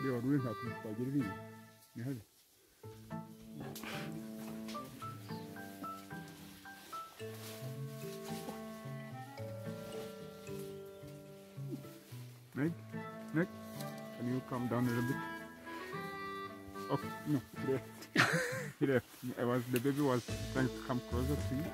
hariya wari uri nta kuntu twagera iriya ni hari Meg, Meg, can you come down a little bit? Okay, no, left. left. I was, the baby was trying to come closer to you.